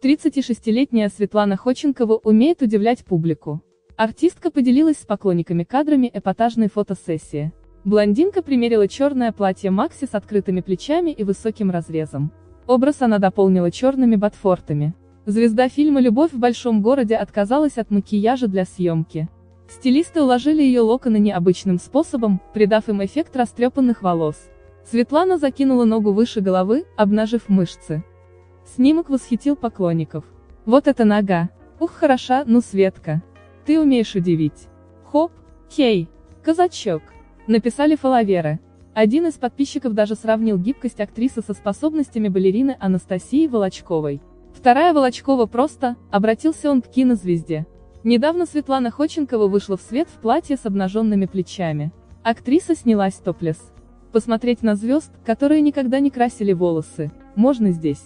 36-летняя Светлана Ходченкова умеет удивлять публику. Артистка поделилась с поклонниками кадрами эпатажной фотосессии. Блондинка примерила черное платье Макси с открытыми плечами и высоким разрезом. Образ она дополнила черными ботфортами. Звезда фильма «Любовь в большом городе» отказалась от макияжа для съемки. Стилисты уложили ее локоны необычным способом, придав им эффект растрепанных волос. Светлана закинула ногу выше головы, обнажив мышцы. Снимок восхитил поклонников. Вот эта нога. Ух, хороша, ну Светка. Ты умеешь удивить. Хоп, хей, казачок. Написали фоловеры. Один из подписчиков даже сравнил гибкость актрисы со способностями балерины Анастасии Волочковой. Вторая Волочкова просто, обратился он к кинозвезде. Недавно Светлана Ходченкова вышла в свет в платье с обнаженными плечами. Актриса снялась топлес. Посмотреть на звезд, которые никогда не красили волосы, можно здесь.